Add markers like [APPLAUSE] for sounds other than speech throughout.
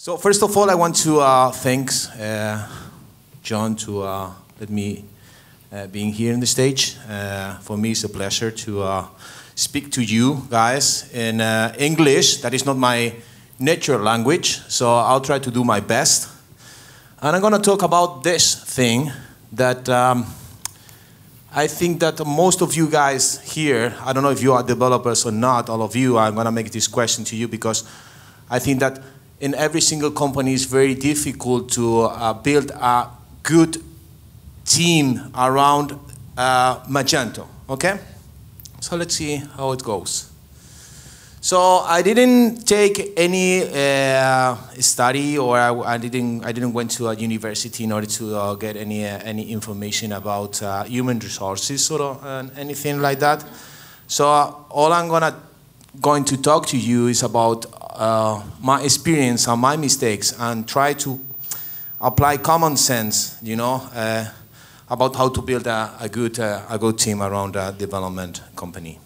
So first of all, I want to uh, thank uh, John to uh, let me uh, being here in the stage. Uh, for me, it's a pleasure to uh, speak to you guys in English. That is not my natural language, so I'll try to do my best. And I'm going to talk about this thing that um, I think that most of you guys here, I don't know if you are developers or not, all of you, I'm going to make this question to you because I think that in every single company it's very difficult to uh, build a good team around uh, Magento, okay? So let's see how it goes. So I didn't take any uh, study, or I, I, didn't. I didn't went to a university in order to uh, get any uh, any information about uh, human resources or uh, anything like that. So all I'm gonna going to talk to you is about my experience and my mistakes, and try to apply common sense. You know about how to build a, a good, uh, a good team around a development company.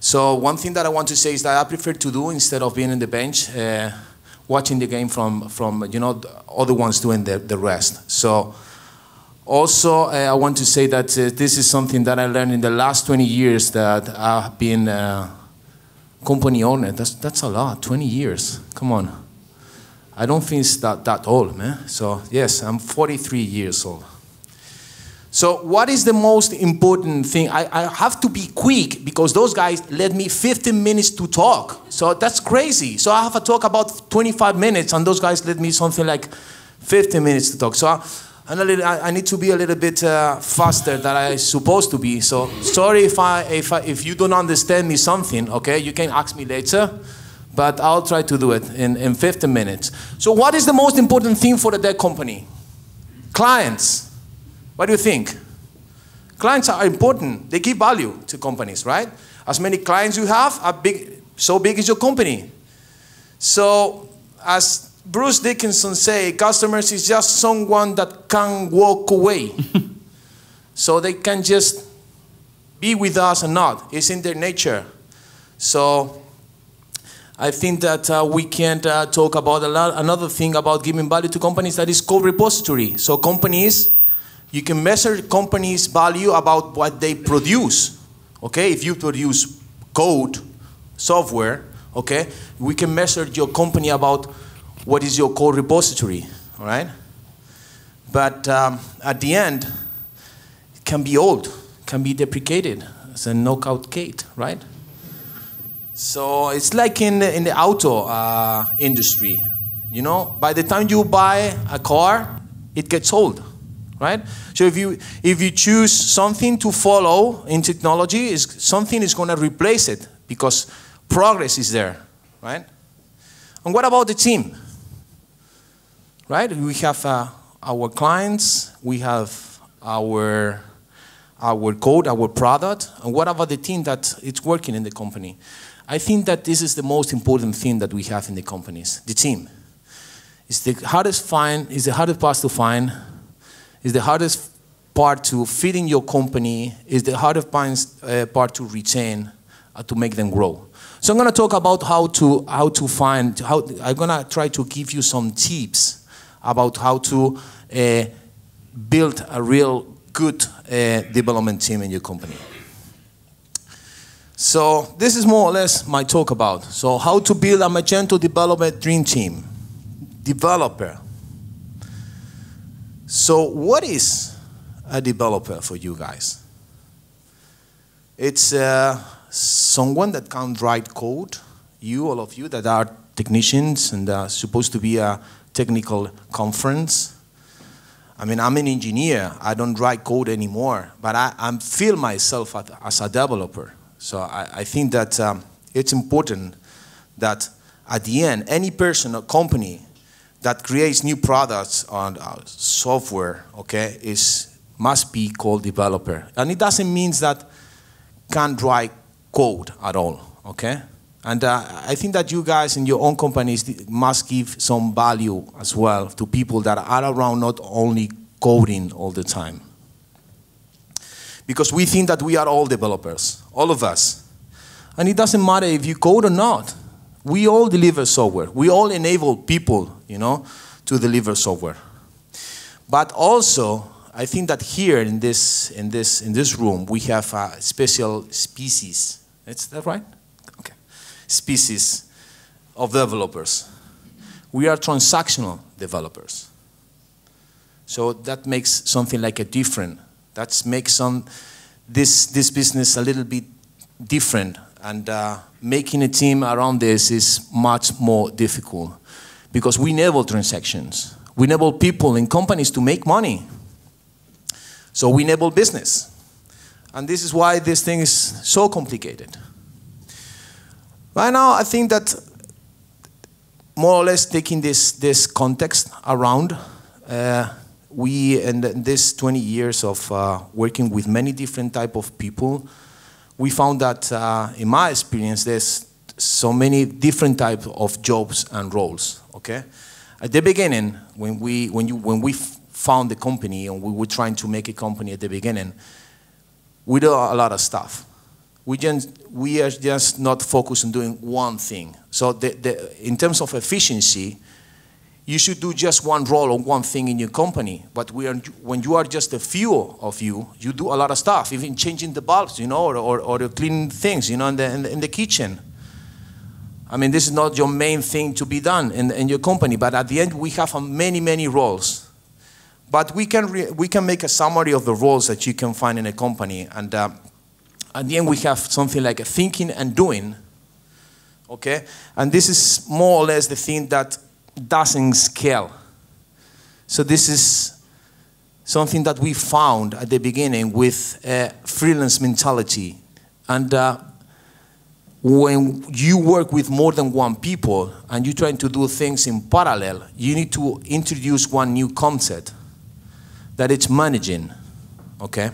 So one thing that I want to say is that I prefer to do instead of being in the bench, uh, watching the game from, from you know, other ones doing the, the rest. So also, uh, I want to say that uh, this is something that I learned in the last 20 years that I've been uh, company owner. That's, that's a lot, 20 years. Come on. I don't think it's that, that old, man. So yes, I'm 43 years old. So what is the most important thing? I, I have to be quick because those guys let me 15 minutes to talk. So that's crazy. So I have to talk about 25 minutes and those guys let me something like 15 minutes to talk. So I, I need to be a little bit uh, faster than I'm supposed to be. So sorry if, I, if, I, if you don't understand me something, okay? You can ask me later, but I'll try to do it in, in 15 minutes. So what is the most important thing for the dev company? Clients. What do you think? Clients are important. They give value to companies, right? As many clients you have, are big, so big is your company. So, as Bruce Dickinson say, customers is just someone that can walk away. [LAUGHS] so they can just be with us or not. It's in their nature. So I think that uh, we can uh, talk about a lot, another thing about giving value to companies that is code repository. So companies you can measure companies' value about what they produce. Okay, if you produce code, software, okay, we can measure your company about what is your code repository, all right? But um, at the end, it can be old, can be deprecated. It's a knockout gate, right? So it's like in the, in the auto uh, industry. You know, by the time you buy a car, it gets old right? So if you if you choose something to follow in technology, is something is going to replace it because progress is there, right? And what about the team? Right? We have uh, our clients, we have our our code, our product, and what about the team that it's working in the company? I think that this is the most important thing that we have in the companies, the team. It's the hardest find, is the hardest part to find, it's the hardest part to fit in your company, it's the hardest uh, part to retain, uh, to make them grow. So I'm going to talk about how to, how to find, how, I'm going to try to give you some tips about how to uh, build a real good uh, development team in your company. So this is more or less my talk about. So how to build a Magento development dream team. Developer. So, what is a developer for you guys? It's uh, someone that can write code. You, all of you that are technicians and are supposed to be a technical conference. I mean, I'm an engineer. I don't write code anymore, but I, I feel myself as a developer. So I, I think that um, it's important that at the end, any person or company that creates new products on uh, software, okay, is must be called developer. And it doesn't mean that can't write code at all, okay? And uh, I think that you guys in your own companies must give some value as well to people that are around not only coding all the time. Because we think that we are all developers, all of us. And it doesn't matter if you code or not. We all deliver software. We all enable people, you know, to deliver software. But also, I think that here in this, in this, in this room, we have a special species. Is that right? Species of developers. We are transactional developers. So that makes something like a different. That makes some this this business a little bit different, and uh, making a team around this is much more difficult because we enable transactions. We enable people and companies to make money. So we enable business. And this is why this thing is so complicated. Right now, I think that more or less taking this, this context around, uh, we, in this 20 years of uh, working with many different type of people, we found that, uh, in my experience, there's so many different type of jobs and roles, okay? At the beginning, when we, when you, when we found the company and we were trying to make a company at the beginning, we do a lot of stuff. We, just, we are just not focused on doing one thing. So the, the, in terms of efficiency, you should do just one role or one thing in your company. But we are, when you are just a few of you, you do a lot of stuff, even changing the bulbs, you know, or, or, or cleaning things, you know, in the, in the, in the kitchen. I mean, this is not your main thing to be done in, in your company, but at the end, we have many, many roles. But we can, we can make a summary of the roles that you can find in a company. And uh, at the end, we have something like a thinking and doing. Okay? And this is more or less the thing that doesn't scale. So this is something that we found at the beginning with a freelance mentality. And uh, when you work with more than one people and you're trying to do things in parallel, you need to introduce one new concept that it's managing, okay?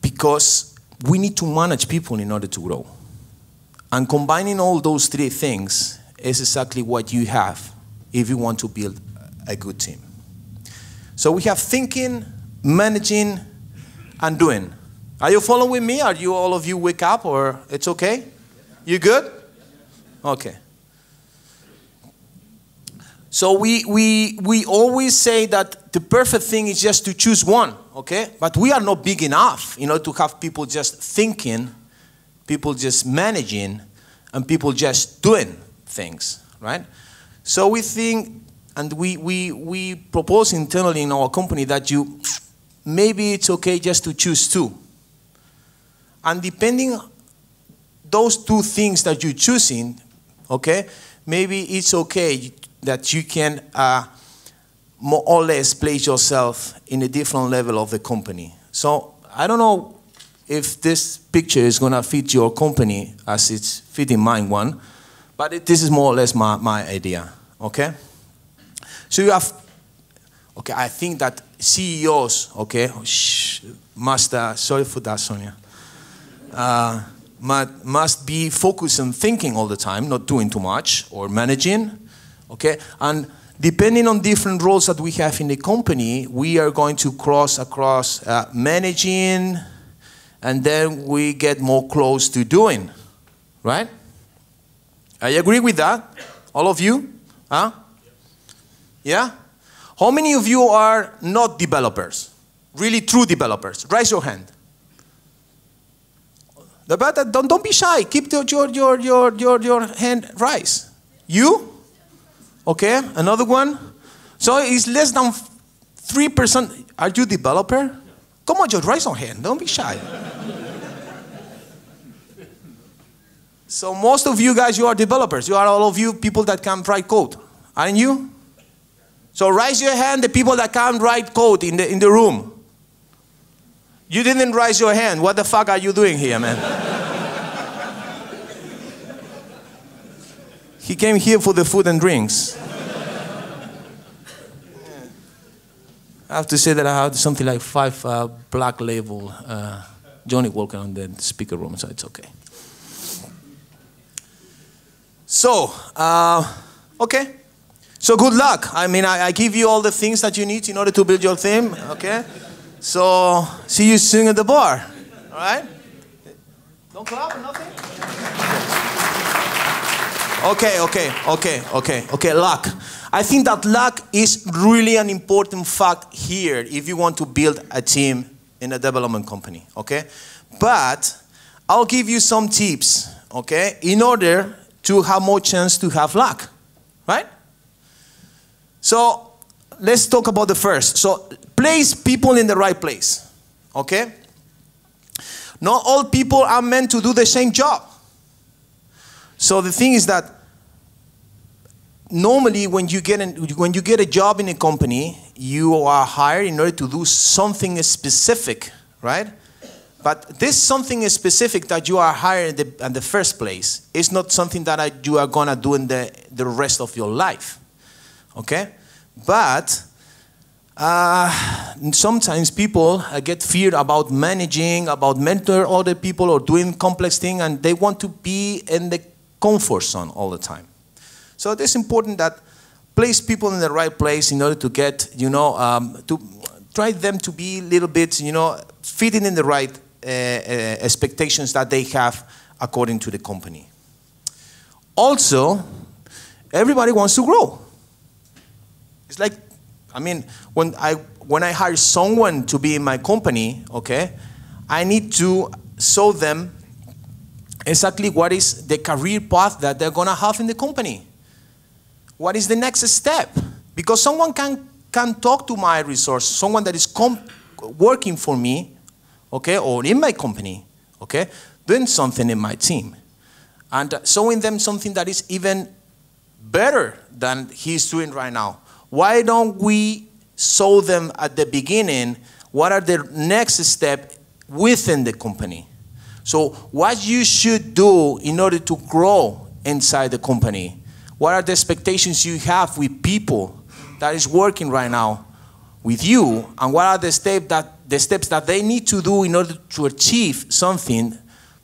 Because we need to manage people in order to grow. And combining all those three things is exactly what you have if you want to build a good team. So we have thinking, managing, and doing. Are you following me? Are you all of you wake up or it's okay? You good? Okay. So we, we, we always say that the perfect thing is just to choose one, okay? But we are not big enough, you know, to have people just thinking, people just managing, and people just doing things, right? So we think, and we, we, we propose internally in our company that you, maybe it's okay just to choose two. And depending those two things that you're choosing, okay, maybe it's okay that you can uh, more or less place yourself in a different level of the company. So I don't know if this picture is going to fit your company as it's fitting mine one, but it, this is more or less my, my idea, okay? So you have, okay, I think that CEOs, okay, shh, master, sorry for that, Sonia uh, must be focused on thinking all the time, not doing too much or managing. Okay, and depending on different roles that we have in the company, we are going to cross across uh, managing, and then we get more close to doing. Right? I agree with that. All of you? Huh? Yeah? How many of you are not developers? Really true developers? Raise your hand. Don't, don't be shy. Keep your, your, your, your, your, hand raised. You? Okay, another one. So it's less than 3%. Are you developer? Come on, just raise your hand. Don't be shy. so most of you guys, you are developers. You are all of you people that can write code. Aren't you? So raise your hand, the people that can write code in the, in the room. You didn't raise your hand. What the fuck are you doing here, man? He came here for the food and drinks. I have to say that I had something like five uh, black label uh, Johnnie Walker on the speaker room, so it's okay. So, uh, okay. So good luck. I mean, I, I give you all the things that you need in order to build your team, okay? So, see you soon at the bar. All right? Don't clap, nothing? Okay, okay, okay, okay, okay, luck. I think that luck is really an important fact here if you want to build a team in a development company, okay? But I'll give you some tips, okay, in order to have more chance to have luck, right? So let's talk about the first. So place people in the right place, okay? Not all people are meant to do the same job. So the thing is that normally when you get in, when you get a job in a company, you are hired in order to do something specific, right? But this something specific that you are hired in the, in the first place is not something that I, you are gonna do in the, the rest of your life, okay? But uh, sometimes people uh, get feared about managing, about mentor other people or doing complex things, and they want to be in the comfort zone all the time. So it is important that place people in the right place in order to get, you know, um, to try them to be a little bit, you know, fitting in the right uh, uh, expectations that they have according to the company. Also, everybody wants to grow. It's like, I mean, when I when I hire someone to be in my company, okay, I need to show them exactly what is the career path that they're gonna have in the company. What is the next step? Because someone can can talk to my resource, someone that is working for me okay, or in my company, okay, doing something in my team and showing them something that is even better than he's doing right now. Why don't we show them at the beginning what are the next step within the company? So what you should do in order to grow inside the company. What are the expectations you have with people that is working right now with you and what are the steps that the steps that they need to do in order to achieve something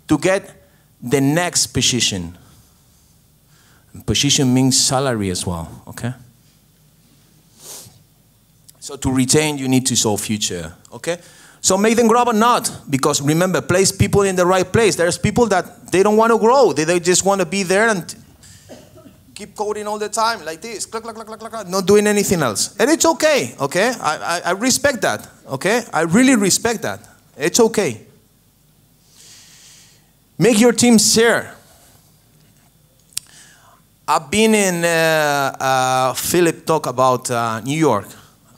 to get the next position. And position means salary as well, okay? So to retain, you need to show future, okay? So make them grow or not, because remember, place people in the right place. There's people that they don't want to grow. They, they just want to be there and keep coding all the time like this, not doing anything else. And it's okay, okay? I, I, I respect that, okay? I really respect that. It's okay. Make your team share. I've been in, uh, uh, Philip talk about uh, New York.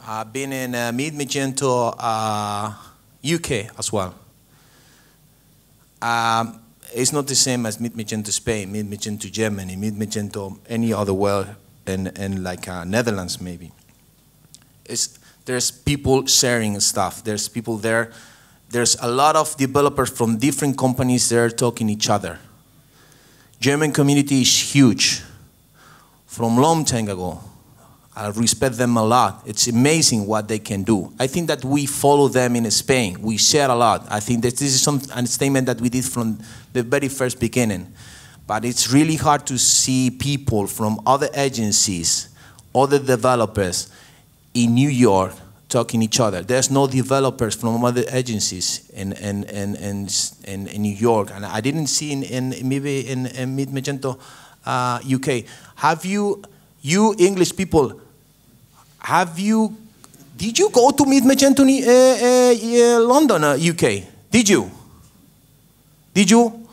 I've been in uh, Meet Magento, UK as well. Um, it's not the same as Meet Magento Spain, Meet Magento Germany, Meet Magento any other world, and, and like uh, Netherlands maybe. It's, there's people sharing stuff. There's people there. There's a lot of developers from different companies there talking each other. German community is huge. From long time ago, I respect them a lot. It's amazing what they can do. I think that we follow them in Spain. We share a lot. I think that this is some, a statement that we did from the very first beginning. But it's really hard to see people from other agencies, other developers in New York talking each other. There's no developers from other agencies in, in, in, in, in, in New York. And I didn't see in, in maybe in, in Meet Magento uh, UK. Have you, you English people, have you, did you go to meet Magento uh, uh, London, UK? Uh, did you? Did you?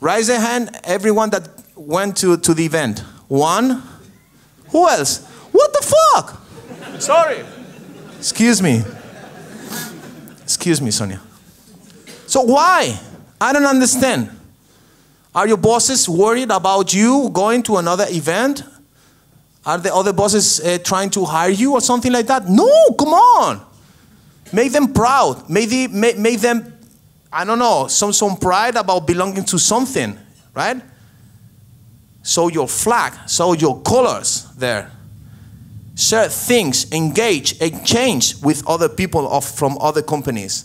Raise a hand, everyone that went to, to the event. One? Who else? What the fuck? Sorry. Excuse me. Excuse me, Sonia. So why? I don't understand. Are your bosses worried about you going to another event? Are the other bosses uh, trying to hire you or something like that? No, come on. Make them proud. Make, the, make, make them, I don't know, some, some pride about belonging to something, right? Show your flag, show your colors there. Share things, engage, exchange with other people of, from other companies.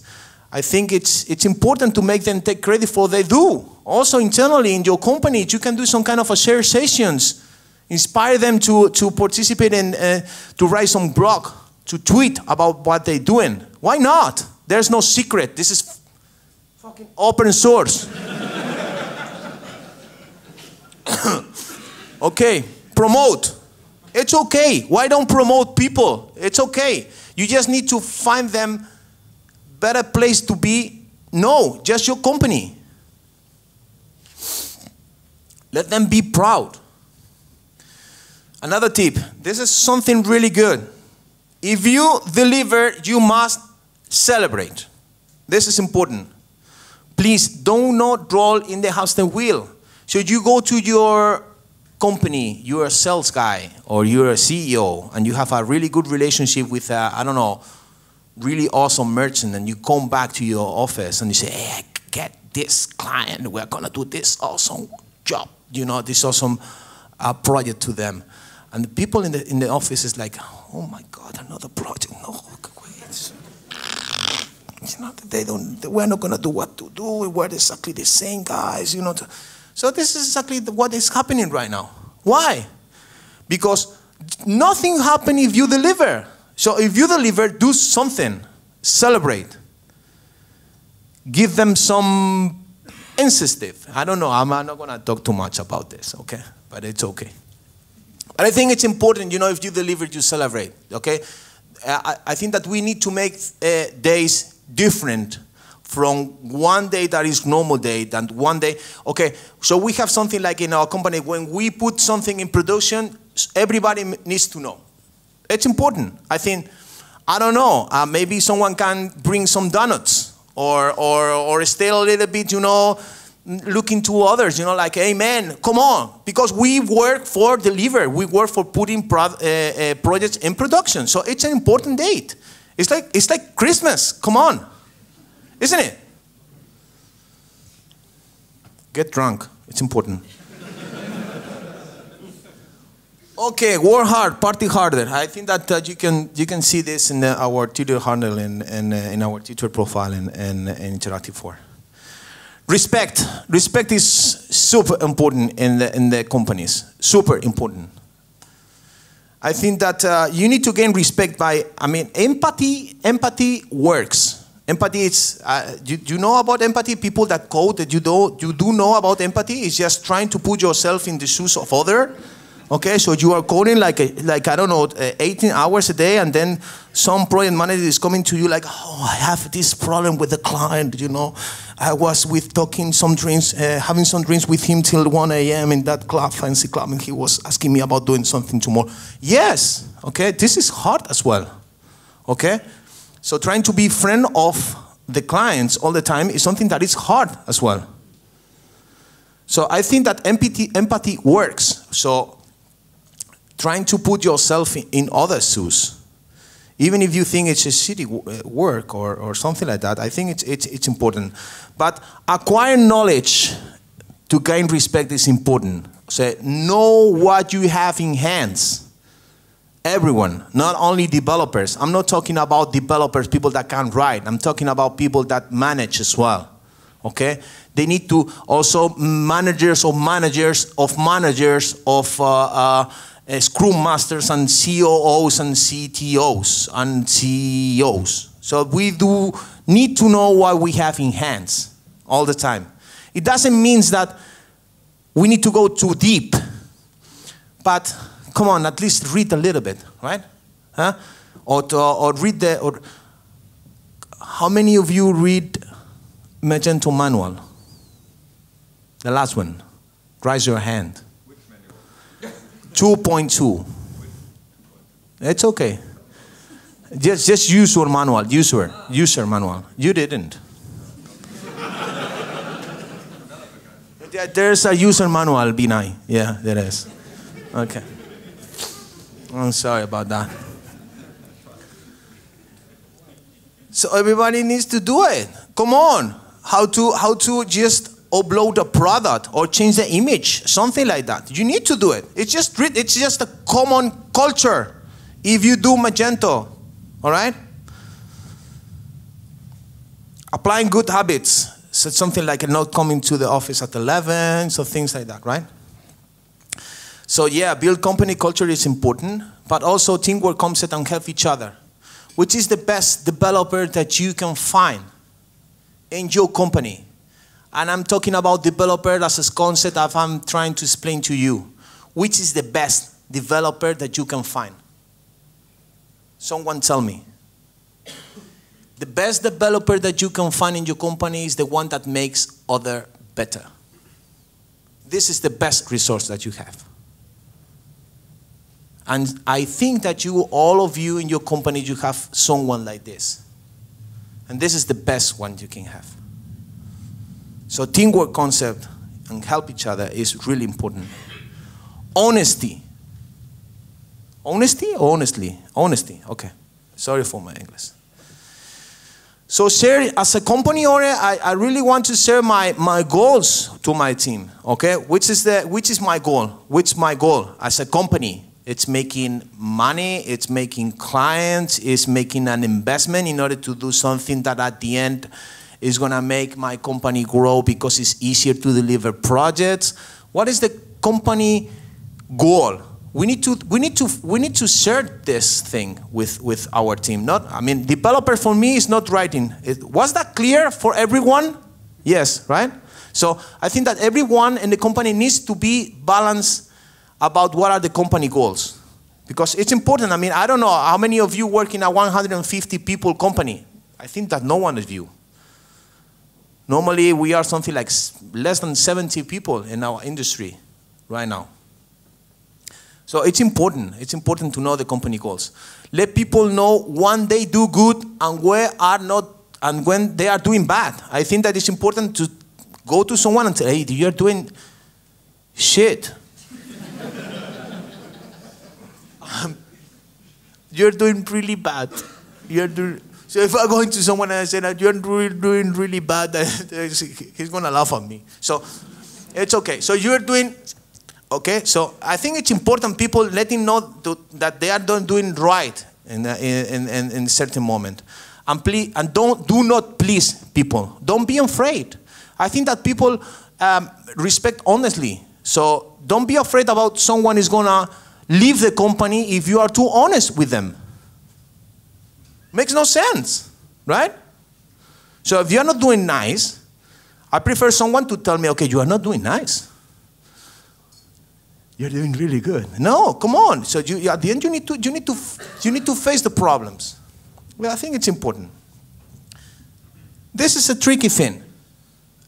I think it's, it's important to make them take credit for what they do. Also, internally in your company, you can do some kind of a share sessions Inspire them to, to participate and uh, to write some blog, to tweet about what they're doing. Why not? There's no secret. This is fucking open source. [COUGHS] Okay, promote. It's okay. Why don't promote people? It's okay. You just need to find them better place to be. No, just your company. Let them be proud. Another tip. This is something really good. If you deliver, you must celebrate. This is important. Please do not roll in the hamster wheel. So you go to your company, you're a sales guy or you're a CEO and you have a really good relationship with, I don't know, really awesome merchant and you come back to your office and you say, hey, get this client, we're gonna do this awesome job, you know, this awesome uh, project to them. And the people in the, in the office is like, oh my God, another project. No, wait. It's not, they don't, we're not going to do what to do. We're exactly the same guys, you know. So this is exactly what is happening right now. Why? Because nothing happens if you deliver. So if you deliver, do something. Celebrate. Give them some incentive. I don't know. I'm not going to talk too much about this, okay? But it's okay. But I think it's important, you know, if you deliver, you celebrate, okay? I, I think that we need to make uh, days different from one day that is normal day and one day. Okay so we have something like in our company when we put something in production everybody needs to know. It's important. I think i don't know uh, maybe someone can bring some donuts or or or stay a little bit you know looking to others you know like amen come on because we work for deliver we work for putting pro uh, projects in production so it's an important date it's like, it's like Christmas. Come on. Isn't it? Get drunk. It's important. [LAUGHS] okay, work hard, party harder. I think that uh, you, can, you can see this in the, our Twitter handle and, and uh, in our Twitter profile and, and, and Interactiv4. Respect. Respect is super important in the, in the companies. Super important. I think that uh, you need to gain respect by, I mean, empathy, empathy works. Empathy is, uh, do, you know about empathy? People that code that you do, you do know about empathy is just trying to put yourself in the shoes of other. Okay, so you are coding like, a, like I don't know, uh, 18 hours a day, and then some project manager is coming to you like, oh, I have this problem with the client, you know. I was with talking some drinks, uh, having some drinks with him till 1 a.m. in that club, fancy club, and he was asking me about doing something tomorrow. Yes, okay, this is hard as well. Okay, so trying to be friend of the clients all the time is something that is hard as well. So I think that empathy, empathy works. So trying to put yourself in, in other shoes even if you think it's a city uh, work or, or something like that, I think it's, it's, it's important. But acquire knowledge to gain respect is important. So know what you have in hands. Everyone, not only developers. I'm not talking about developers, people that can write. I'm talking about people that manage as well. Okay? They need to also managers of managers of managers of uh, uh, uh, Scrum Masters and COOs and CTOs and CEOs. So we do need to know what we have in hands all the time. It doesn't mean that we need to go too deep, but come on, at least read a little bit, right? Huh? Or, to, or read the, or how many of you read Magento Manual? The last one. Raise your hand. 2.2. It's okay. Just, just use your manual, user, user manual. You didn't. There's a user manual, B9. Yeah, there is. Okay. I'm sorry about that. So everybody needs to do it. Come on. How to how to just upload a product or change the image, something like that. You need to do it. It's just it's just a common culture. If you do Magento, all right. Applying good habits, so something like not coming to the office at 11, so things like that, right? So yeah, build company culture is important, but also teamwork concept and help each other. Which is the best developer that you can find in your company? And I'm talking about developer as a concept that I'm trying to explain to you. which is the best developer that you can find? Someone tell me. The best developer that you can find in your company is the one that makes other better. This is the best resource that you have. And I think that you, all of you in your company, you have someone like this. And this is the best one you can have. So teamwork concept and help each other is really important. Honesty. Honesty or honestly? Honesty. Okay. Sorry for my English. So share as a company owner, I, I really want to share my, my goals to my team. Okay, which is the which is my goal? Which my goal as a company? It's making money, it's making clients, it's making an investment in order to do something that at the end is gonna make my company grow because it's easier to deliver projects. What is the company goal? We need to we need to we need to share this thing with with our team. Not I mean developer for me is not writing. It, was that clear for everyone? Yes, right? So I think that everyone in the company needs to be balanced about what are the company goals. Because it's important. I mean, I don't know how many of you work in a 150 people company. I think that no one of you. Normally, we are something like less than 70 people in our industry right now. So it's important. It's important to know the company goals. Let people know when they do good and where are not and when they are doing bad. I think that it's important to go to someone and say, "Hey, you're doing shit." [LAUGHS] Um, you're doing really bad. You're doing. So if I go into someone and I say that you're doing really bad, [LAUGHS] he's gonna laugh at me. So it's okay. So you're doing okay. So I think it's important people letting know to, that they are doing right in in in, in a certain moment, and please and don't do not please people. Don't be afraid. I think that people um, respect honestly. So don't be afraid about someone is gonna leave the company if you are too honest with them. Makes no sense, right? So if you're not doing nice, I prefer someone to tell me, okay, you are not doing nice. You're doing really good. No, come on. So you, at the end, you need to, you need to, you need to face the problems. Well, I think it's important. This is a tricky thing.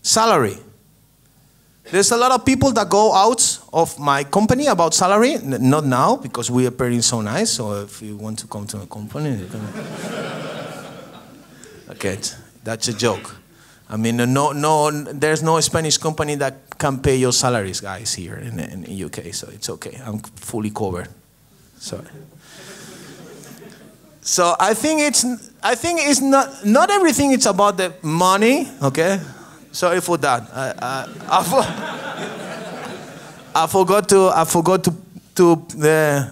Salary. There's a lot of people that go out of my company about salary. not now because we are paying so nice. So if you want to come to my company, [LAUGHS] okay, that's a joke. I mean, no, no, there's no Spanish company that can pay your salaries, guys, here in, UK. So it's okay. I'm fully covered. Sorry. So I think it's, I think it's not, not everything. It's about the money. Okay. Sorry for that. I, I, I, [LAUGHS] I forgot to I forgot to to uh,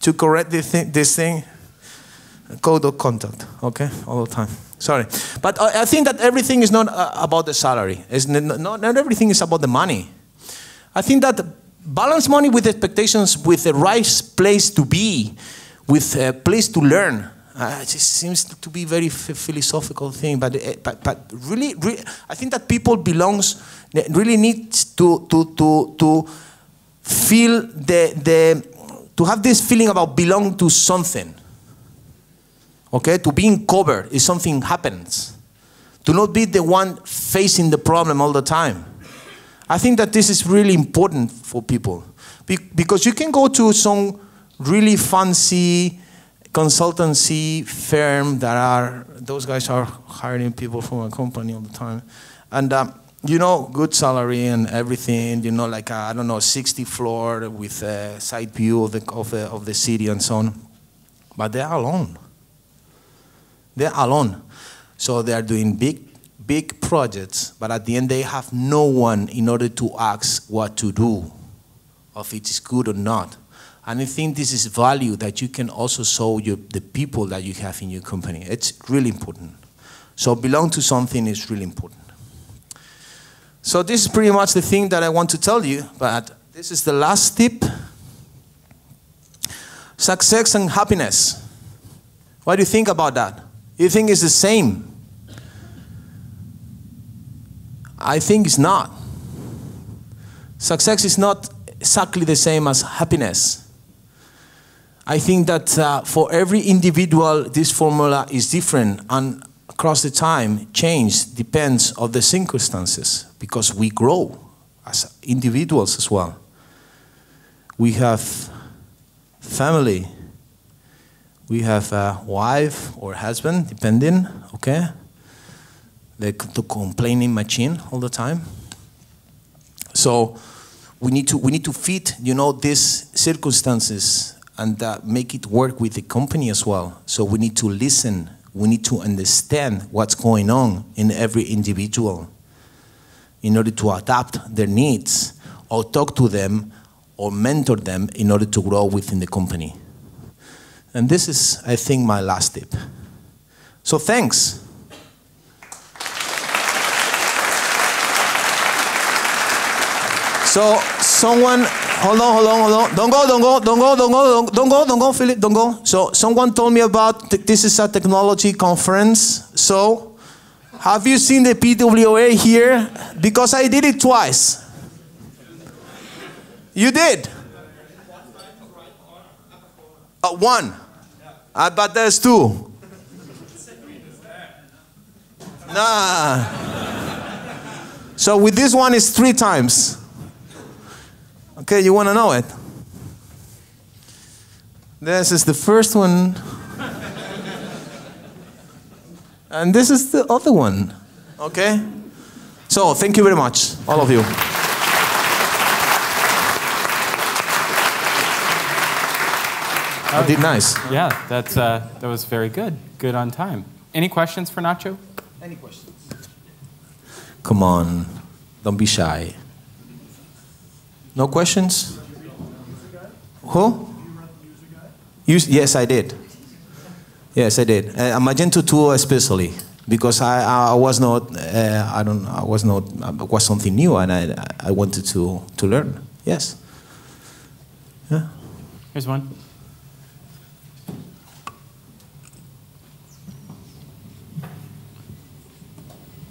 to correct this thing, this thing. Code of conduct. Okay, all the time. Sorry, but I, I think that everything is not uh, about the salary. It's not, not everything is about the money. I think that balance money with expectations, with the right place to be, with a place to learn, uh, it seems to be very philosophical thing, but, uh, but, but really, really, I think that people belongs really need to, to, to, to feel the, the, to have this feeling about belong to something. Okay, to being covered if something happens. To not be the one facing the problem all the time. I think that this is really important for people. Be because you can go to some really fancy, consultancy firm that are those guys are hiring people from a company all the time, and um, you know, good salary and everything. You know, like I I don't know, 60 floor with a side view of the of the, of the city and so on. But they are alone. They're alone, so they are doing big big projects. But at the end, they have no one in order to ask what to do, if it is good or not. And I think this is value that you can also show your, the people that you have in your company. It's really important. So belong to something is really important. So this is pretty much the thing that I want to tell you, but this is the last tip. Success and happiness. What do you think about that? You think it's the same? I think it's not. Success is not exactly the same as happiness. I think that uh, for every individual, this formula is different and across the time, change depends of the circumstances because we grow as individuals as well. We have family, we have a wife or husband, depending, okay? The, the complaining machine all the time. So we need to we need to fit, you know, these circumstances and uh, make it work with the company as well. So we need to listen. We need to understand what's going on in every individual in order to adapt their needs or talk to them or mentor them in order to grow within the company. And this is, I think, my last tip. So thanks. So someone, hold on, hold on, hold on. Don't go, don't go, don't go, don't go, don't, go, don't go, Philip, don't go. So someone told me about th- this is a technology conference. So have you seen the PWA here? Because I did it twice. You did. Uh, one. Uh, but there's two. Nah. So with this one is three times. Okay, you want to know it? This is the first one. [LAUGHS] and this is the other one. Okay? So, thank you very much, all of you. I did nice. Yeah, that's, uh, that was very good. Good on time. Any questions for Nacho? Any questions? Come on, don't be shy. No questions? Who? Use, yes, I did. Yes, I did. Uh, Magento 2 especially because I, I was not uh, I don't I was not it was something new and I I wanted to to learn. Yes. Yeah. Here's one.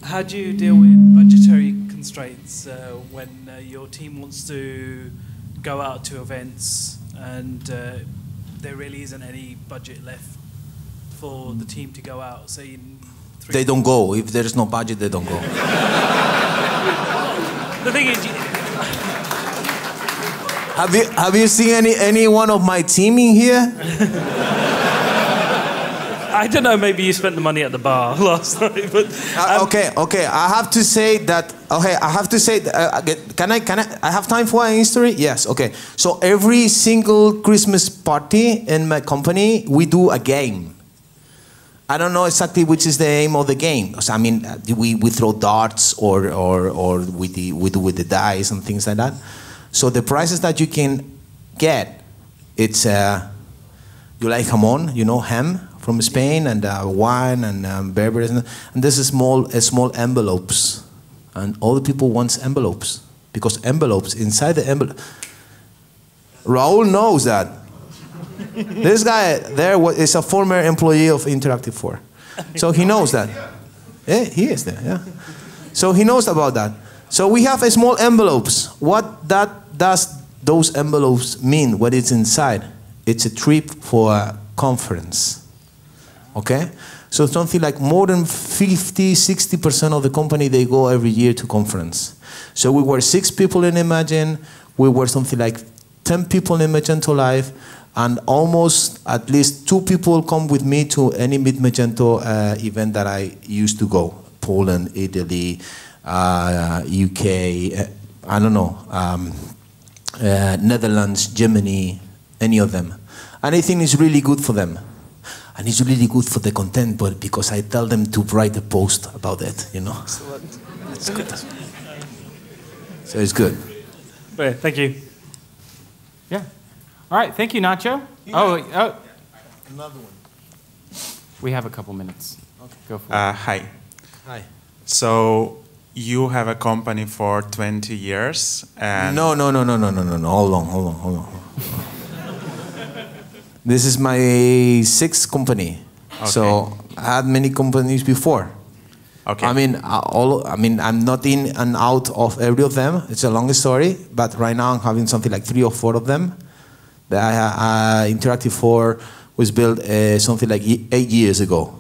How do you deal with budgetary constraints uh, when uh, your team wants to go out to events and uh, there really isn't any budget left for the team to go out? Say. They don't go. If there's no budget, they don't go. [LAUGHS] The thing is, you, have you have you seen any any one of my team in here? [LAUGHS] I don't know. Maybe you spent the money at the bar [LAUGHS] last night, but Uh, um, okay, okay. I have to say that. Okay, I have to say. that, Uh, can I? Can I? I have time for a history? Yes. Okay. So every single Christmas party in my company, we do a game. I don't know exactly which is the aim of the game. So, I mean, uh, we, we throw darts or or or with the we do with the dice and things like that. So the prizes that you can get, it's uh, you like jamón, you know ham from Spain, and uh, wine and um, beverages, and, and this is small uh, small envelopes, and all the people wants envelopes because envelopes inside the envelope. Raul knows that. [LAUGHS] this guy there is a former employee of Interactiv4, so he knows that. Yeah, he is there. Yeah, so he knows about that. So we have a small envelopes. What that does those envelopes mean? What is inside? It's a trip for a conference. Okay? So something like more than 50, 60% of the company, they go every year to conference. So we were six people in Imagine, we were something like 10 people in Magento Live, and almost at least two people come with me to any Meet Magento uh, event that I used to go. Poland, Italy, uh, UK, uh, I don't know, um, uh, Netherlands, Germany, any of them. And I think it's really good for them. And it's really good for the content, but because I tell them to write a post about it, you know. It's good. So it's good. Right, thank you. Yeah. All right. Thank you, Nacho. Oh, oh, Another one. we have a couple minutes. Okay. Go for it. Uh, hi. Hi. So you have a company for 20 years, and No, no, no, no, no, no, no, no. Hold on, hold on, hold on. This is my sixth company. So I had many companies before. Okay. I mean, all. I mean, I'm not in and out of every of them. It's a long story, but right now I'm having something like three or four of them. The uh, Interactiv4 was built uh, something like eight years ago.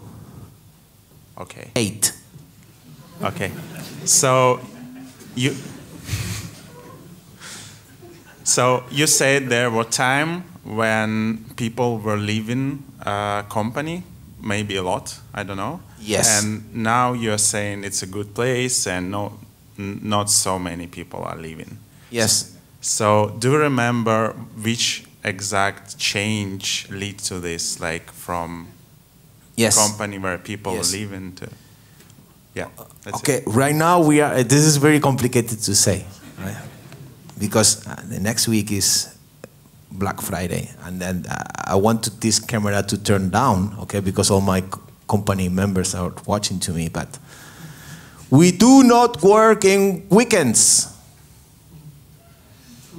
Okay. Eight. Okay. So you So you said there were time when people were leaving a company, maybe a lot, I don't know. Yes. And now you're saying it's a good place and no not so many people are leaving. Yes. So do you remember which exact change lead to this like from Yes. company where people Yes. are leaving to Yeah. that's it. Okay, right now we are. This is very complicated to say, right? Because uh, the next week is Black Friday, and then uh, I wanted this camera to turn down, okay, because all my company members are watching to me. But we do not work in weekends.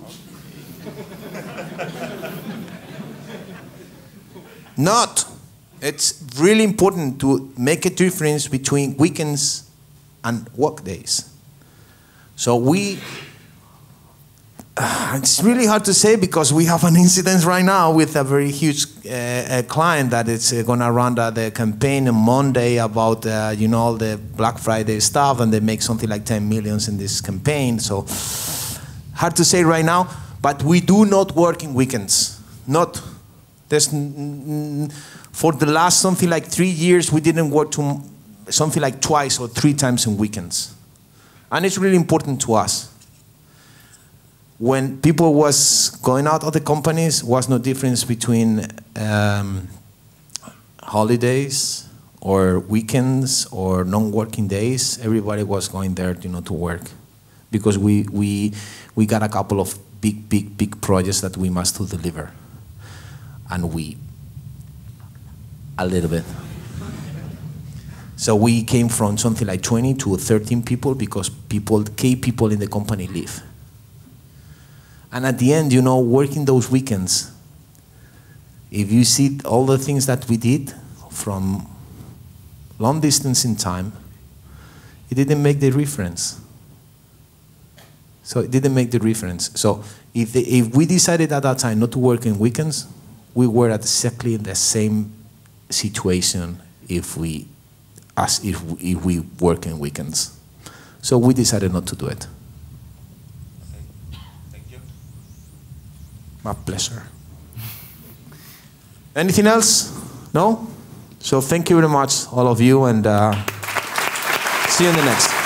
[LAUGHS] Not. It's really important to make a difference between weekends and work days. So we, [SIGHS] it's really hard to say because we have an incident right now with a very huge uh, uh, client that is uh, going to run the, campaign on Monday about uh, you know all the Black Friday stuff, and they make something like 10 millions in this campaign. So hard to say right now, but we do not work in weekends. Not there's for the last something like three years we didn't work to something like twice or three times in weekends, and it's really important to us. When people was going out of the companies, was no difference between um, holidays or weekends or non-working days. Everybody was going there, you know, to work because we we we got a couple of big big big projects that we must to deliver. And we a little bit. So we came from something like 20 to 13 people because people key people in the company leave and at the end you know working those weekends if you see all the things that we did from long distance in time it didn't make the difference so it didn't make the difference. So if, if we decided at that time not to work in weekends, we were exactly in the same situation if we, as if, if we work in weekends. So we decided not to do it. Thank you. My pleasure. Anything else? No? So thank you very much, all of you, and uh, see you in the next.